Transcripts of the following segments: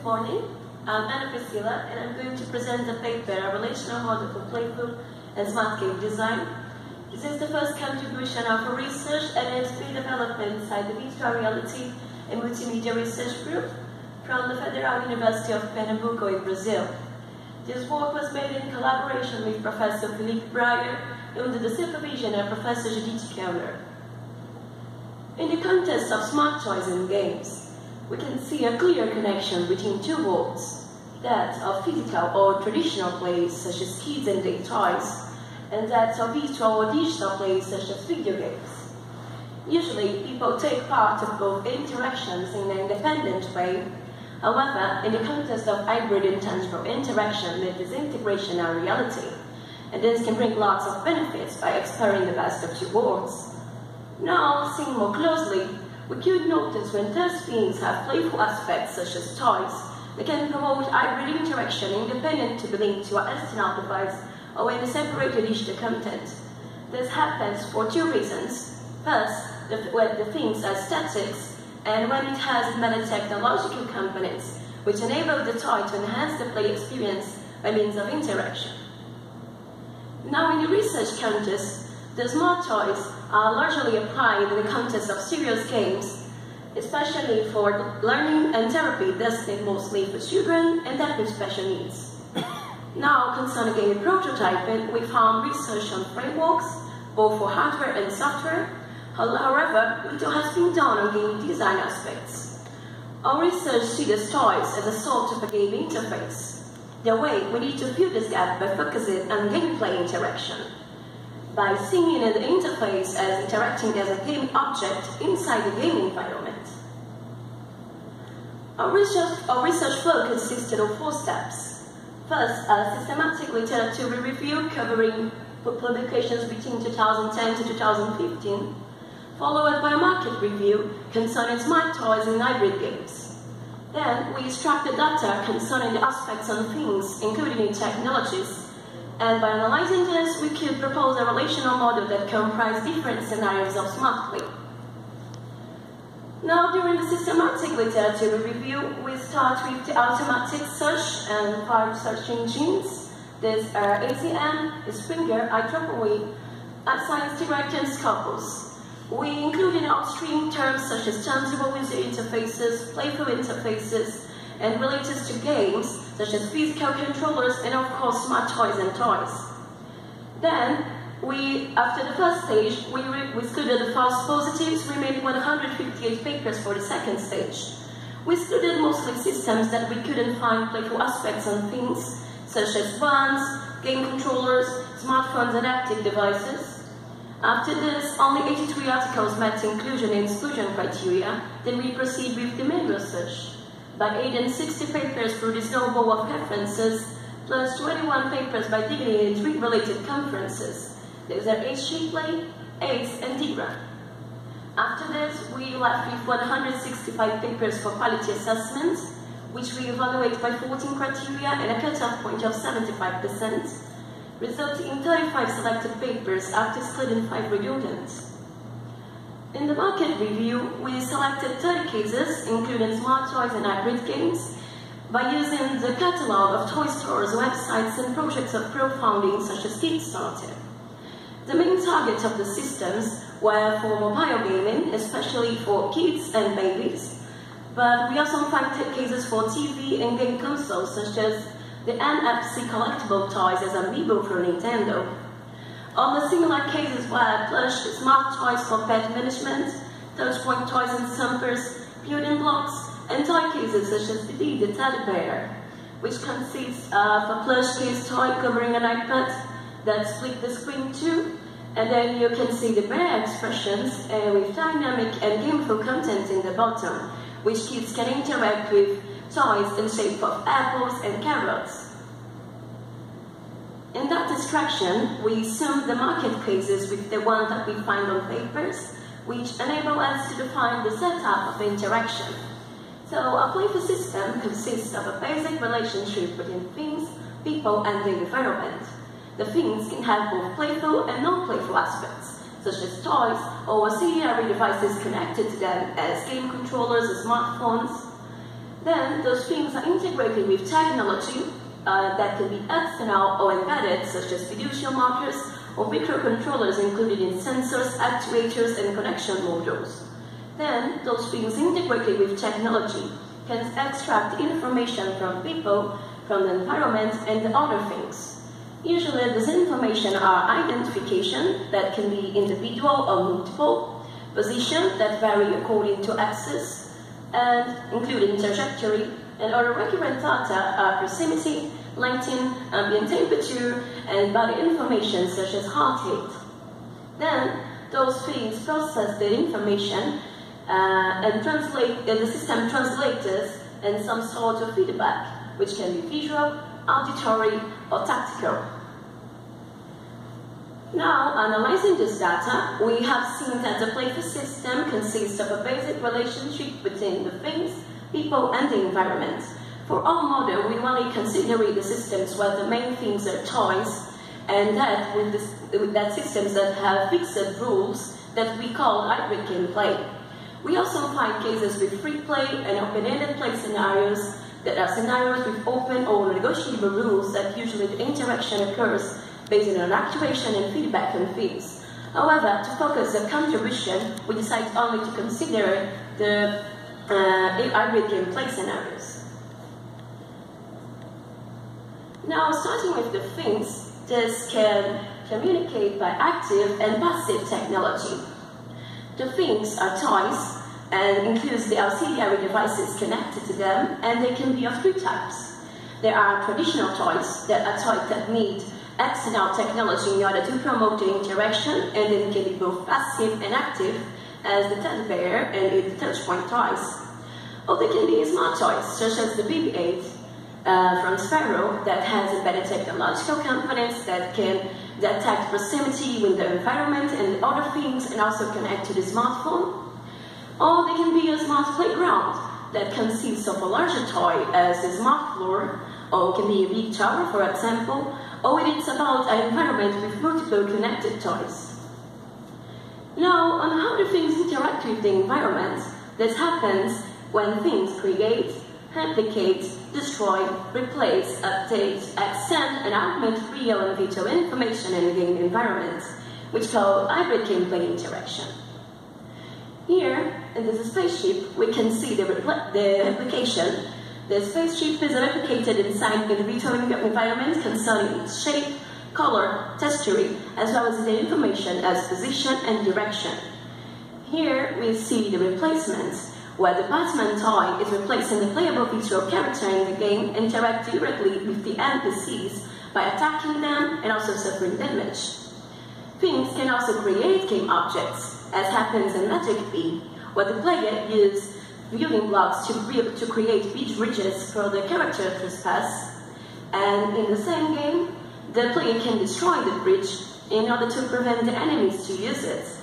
Good morning. I'm um, Anna Priscilla, and I'm going to present the paper, a relational model for playful and smart game design. This is the first contribution of a research and been developed inside the Virtual Reality and Multimedia Research Group from the Federal University of Pernambuco in Brazil. This work was made in collaboration with Professor Felipe Breyer under the supervision of Professor Judith Kelner. In the context of smart toys and games, we can see a clear connection between two worlds, that of physical or traditional plays such as kids and day toys, and that of virtual or digital plays such as video games. Usually, people take part of both interactions in an independent way. However, in the context of hybrid intangible interaction, there is integration and reality, and this can bring lots of benefits by exploring the best of two worlds. Now, seeing more closely, we could notice when test things have playful aspects such as toys, they can promote hybrid interaction independent to be linked to an external device or when separated digital content. This happens for two reasons. First, the, when the things are statics, and when it has many technological components, which enable the toy to enhance the play experience by means of interaction. Now, in the research context, the smart toys are largely applied in the context of serious games, especially for learning and therapy destined mostly for children and that with special needs. Now, concerning game prototyping, we found research on frameworks, both for hardware and software. However, little has been done on game design aspects. Our research sees toys as a sort of a game interface. The way we need to fill this gap by focusing on gameplay interaction. By seeing the interface as interacting as a game object inside the game environment. Our research, our research flow consisted of four steps. First, a systematic literature review covering publications between 2010 to 2015, followed by a market review concerning smart toys and hybrid games. Then, we extracted data concerning the aspects and things, including technologies, and by analyzing this, we could propose a relational model that comprised different scenarios of smart play. Now, during the systematic literature review, we start with the automatic search and five search engines. These are ACM, Springer, IEEE, Science Direct, and Scopus. We include in upstream terms such as tangible user interfaces, playful interfaces, and related to games, such as physical controllers, and of course, smart toys and toys. Then, we, after the first stage, we, we excluded the false positives, remaining 158 papers for the second stage. We excluded mostly systems that we couldn't find playful aspects on things, such as buttons, game controllers, smartphones, and active devices. After this, only 83 articles met inclusion and exclusion criteria, then we proceed with the main research. By aiding 60 papers for this novel of references, plus 21 papers by dignity in three related conferences. Those are Ace Shipley, Ace, and DIGRA. After this, we left with 165 papers for quality assessment, which we evaluate by 14 criteria and a cutoff point of 75%, resulting in 35 selected papers after excluding 5 redundant. In the market review, we selected 30 cases, including smart toys and hybrid games, by using the catalog of toy stores, websites, and projects of crowdfunding such as Kickstarter. The main target of the systems were for mobile gaming, especially for kids and babies, but we also find cases for TV and game consoles, such as the NFC collectible toys as Amiibo for Nintendo. Other similar cases were plush smart toys for pet management, those touchpoint toys and sumpers, building blocks, and toy cases such as the, the teddy bear, which consists of a plush case toy covering an iPad that split the screen too, and then you can see the bear expressions uh, with dynamic and gameful content in the bottom, which kids can interact with toys in shape of apples and carrots. In that distraction, we sum the market cases with the one that we find on papers, which enable us to define the setup of the interaction. So a playful system consists of a basic relationship between things, people, and the environment. The things can have both playful and non-playful aspects, such as toys or auxiliary devices connected to them as game controllers or smartphones. Then those things are integrated with technology uh, that can be external or embedded, such as fiducial markers or microcontrollers included in sensors, actuators, and connection modules. Then those things integrated with technology can extract information from people, from the environment, and other things. Usually this information are identification that can be individual or multiple, position that vary according to axis, and including trajectory, and recurrent data are proximity, lighting, ambient temperature, and body information such as heart rate. Then those things process the information uh, and translate, and the system translates it in some sort of feedback, which can be visual, auditory, or tactical. Now, analyzing this data, we have seen that the playful system consists of a basic relationship between the things, people, and the environment. For our model, we only consider the systems where the main things are toys, and that with, this, with that systems that have fixed rules that we call hybrid gameplay. We also find cases with free play and open-ended play scenarios that are scenarios with open or negotiable rules that usually the interaction occurs based on actuation and feedback on fees. However, to focus the contribution, we decide only to consider the uh, hybrid gameplay scenarios. Now, starting with the things, this can communicate by active and passive technology. The things are toys and includes the auxiliary devices connected to them, and they can be of three types. There are traditional toys that are toys that need external technology in order to promote the interaction, and they can be both passive and active, as the teddy bear and the touchpoint toys. Or they can be smart toys, such as the BB-8 uh, from Sphero, that has embedded technological components that can detect proximity with the environment and other things, and also connect to the smartphone. Or they can be a smart playground that consists of a larger toy as a smart floor, or can be a big tower, for example, or it's about an environment with multiple connected toys. Now, on how do things interact with the environment, this happens when things create, replicate, destroy, replace, update, extend, and augment real and virtual information in game environment, which call hybrid gameplay interaction. Here, in this spaceship, we can see the, the replication. The spaceship is replicated inside the virtual environment concerning its shape, color, texture, as well as the information as position and direction. Here, we see the replacements where the Batman toy is replacing the playable virtual character in the game interact directly with the NPCs by attacking them and also suffering damage. Things can also create game objects, as happens in Magic B, where the player uses building blocks to, to create beach bridges for the character to pass, and in the same game, the player can destroy the bridge in order to prevent the enemies to use it.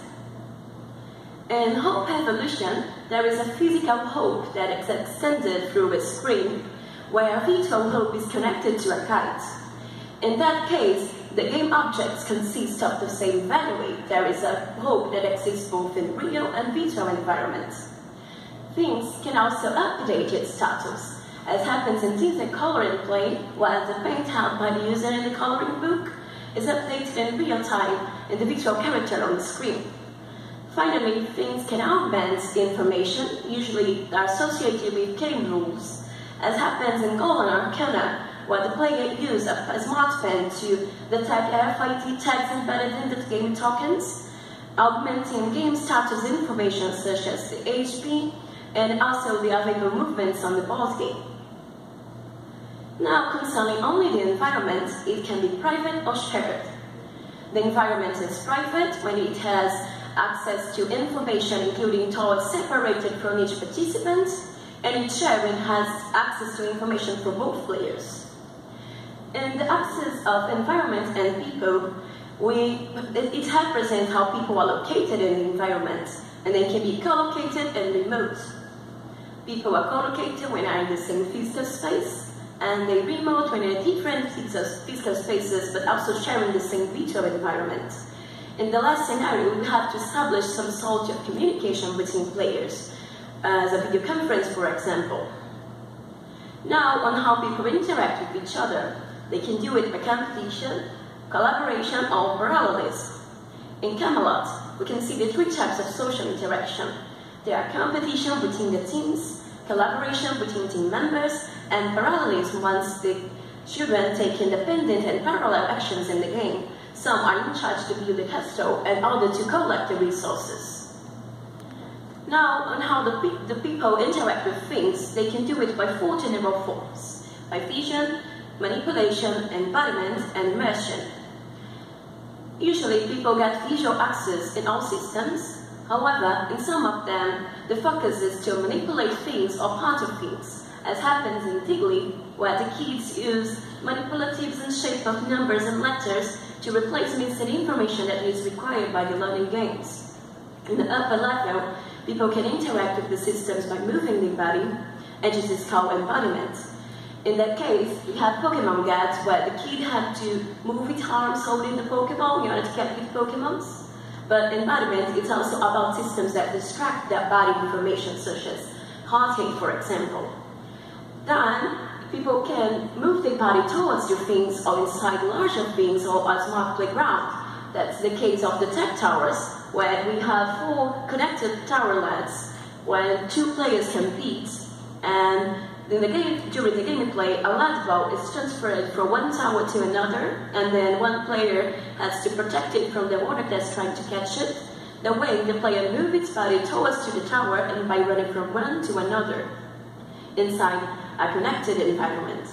In Hope Evolution, there is a physical hope that is extended through a screen, where a virtual hope is connected to a kite. In that case, the game objects consist of the same value. There is a hope that exists both in real and virtual environments. Things can also update its status, as happens in Disney coloring play, while the paint held by the user in the coloring book is updated in real time in the virtual character on the screen. Finally, things can augment the information, usually associated with game rules, as happens in Golem Arcana, where the player uses a smart pen to detect RFID tags embedded in the game tokens, augmenting game status information such as the HP and also the available movements on the board game. Now, concerning only the environment, it can be private or shared. The environment is private when it has access to information including towards separated from each participant, and each sharing has access to information for both players. In the absence of environment and people, we, it, it represents how people are located in the environment, and they can be co-located and remote. People are co-located when they're in the same physical space, and they remote when they're in different physical spaces, but also sharing the same virtual environment. In the last scenario, we have to establish some sort of communication between players, uh, as a video conference, for example. Now, on how people interact with each other, they can do it by competition, collaboration, or parallelism. In Camelot, we can see the three types of social interaction. There are competition between the teams, collaboration between team members, and parallelism once the children take independent and parallel actions in the game. Some are in charge to build the castle and others to collect the resources. Now, on how the, the people interact with things, they can do it by four general forms, by vision, manipulation, embodiment, and immersion. Usually, people get visual access in all systems. However, in some of them, the focus is to manipulate things or part of things, as happens in Diggly, where the kids use manipulatives in shape of numbers and letters to replace missing information that is required by the learning games. In the upper level, people can interact with the systems by moving their body, and this is called embodiment. In that case, we have Pokemon Get, where the kid had to move his arms holding the Pokeball in order to get with Pokemons. But embodiment is also about systems that distract that body information, such as heartache, for example. Then, people can move their body towards your things or inside larger things or a smart playground. That's the case of the tech towers, where we have four connected tower lads when two players compete. And in the game, during the gameplay, a lad ball is transferred from one tower to another, and then one player has to protect it from the water that's trying to catch it. The way the player moves its body towards to the tower and by running from one to another inside a connected environment.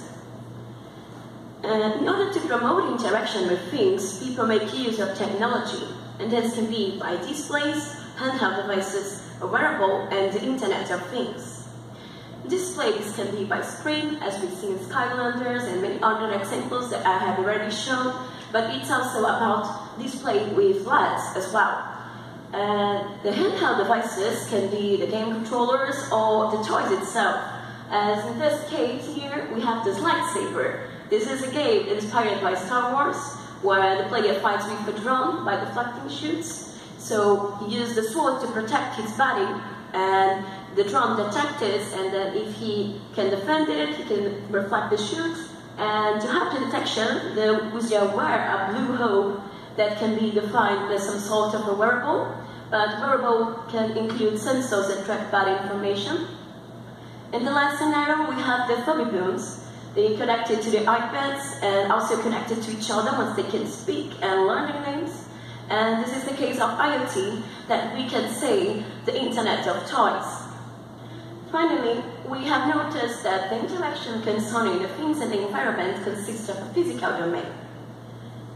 In order to promote interaction with things, people make use of technology, and this can be by displays, handheld devices, a wearable, and the Internet of Things. Displays can be by screen, as we see in Skylanders and many other examples that I have already shown, but it's also about display with LEDs as well. And the handheld devices can be the game controllers or the toys itself. As in this case here, we have this lightsaber. This is a game inspired by Star Wars, where the player fights with a drone by deflecting shoots. So he uses the sword to protect his body, and the drone detects it, and then if he can defend it, he can reflect the shoot. And to have the detection, the user wear a blue hole that can be defined as some sort of a wearable, but wearable can include sensors that track body information. In the last scenario, we have the Furby Booms. They connected to the iPads and also connected to each other once they can speak and learn their names. And this is the case of IoT, that we can say the Internet of Toys. Finally, we have noticed that the interaction concerning the things and the environment consists of a physical domain.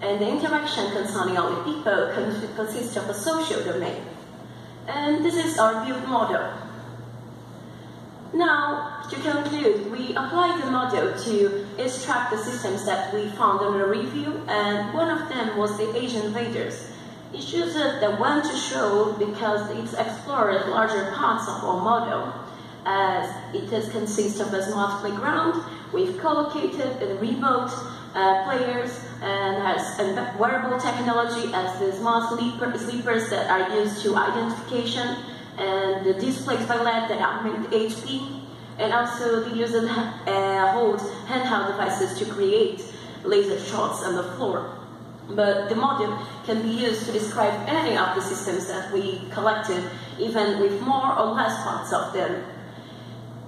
And the interaction concerning other people consists of a social domain. And this is our build model. Now, to conclude, we applied the model to extract the systems that we found in the review, and one of them was the Asian invaders. It shows the one to show because it's explored larger parts of our model, as it does consist of a smart playground with co-located and remote uh, players and has wearable technology as the smart sleeper, sleepers that are used to identification and the displays LED that augment HP, and also the user uh, hold handheld devices to create laser shots on the floor. But the module can be used to describe any of the systems that we collected, even with more or less parts of them.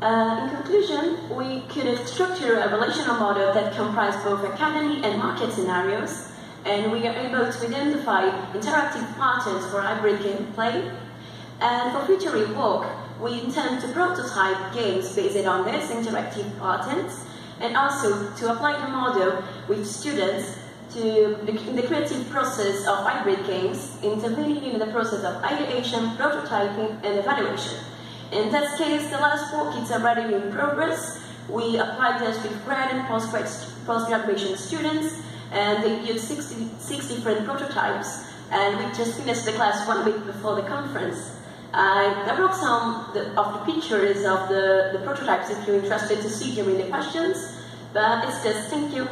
Uh, in conclusion, we could structure a relational model that comprised both academy and market scenarios, and we are able to identify interactive patterns for hybrid gameplay and for future work, we intend to prototype games based on this interactive patterns and also to apply the model with students to the, in the creative process of hybrid games, intervening in the process of ideation, prototyping, and evaluation. In this case, the last book is already in progress. We applied this with grad and post-graduation students, and they used 60, six different prototypes, and we just finished the class one week before the conference. I brought some of the pictures of the, the prototypes if you're interested to see during the questions, but it's just thank you.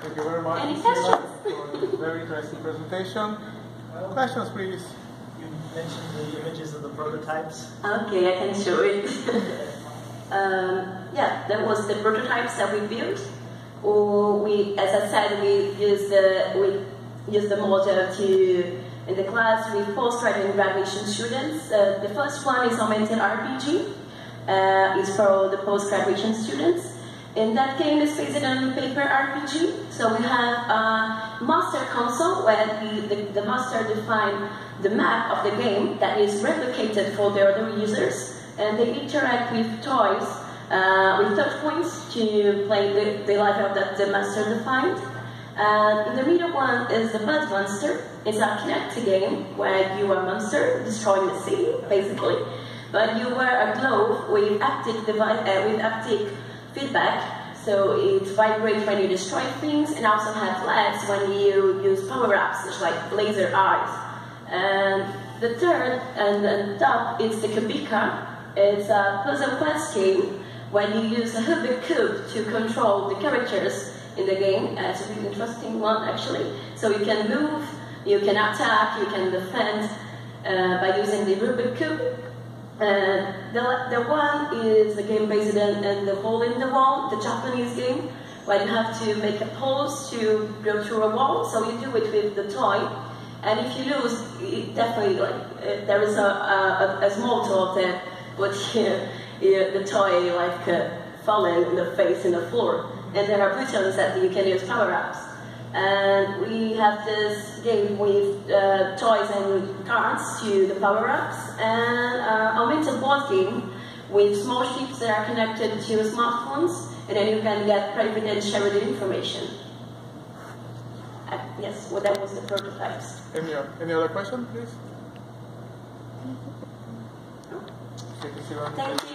Thank you very much. Any questions? for very interesting presentation. Questions, please. You mentioned the images of the prototypes? Okay, I can show it. um, yeah, that was the prototypes that we built. Or we, as I said, we used the we used the model to in the class with post-graduate graduation students. Uh, the first one is augmented RPG. Uh, it's for the post-graduation students. And that game is based on paper RPG. So we have a master console where the, the, the master define the map of the game that is replicated for the other users. And they interact with toys, uh, with touch points to play the, the level that the master defined. And the middle one is the Bud Monster. It's a Kinect game where you are a monster destroying the city, basically. But you wear a glove with haptic, device, uh, with haptic feedback, so it vibrates when you destroy things, and also has LEDs when you use power-ups, such like laser eyes. And the third, and the top, is the Kubika. It's a puzzle quest game when you use a Rubik cube to control the characters in the game. It's a really interesting one, actually. So you can move, you can attack, you can defend uh, by using the Rubik cube. Uh, the, the one is a game based in the hole in the wall, the Japanese game, where you have to make a pose to go through a wall. So you do it with the toy. And if you lose, it definitely like uh, there is a, a, a small toy that would hear the toy like uh, falling in the face in the floor. And there are buttons that you can use power ups. And we have this game with uh, toys and cards to the power-ups, and uh, augmented board game with small ships that are connected to smartphones, and then you can get private and shared information. Uh, yes, well, that was the prototypes. Any, any other question, please? Thank you.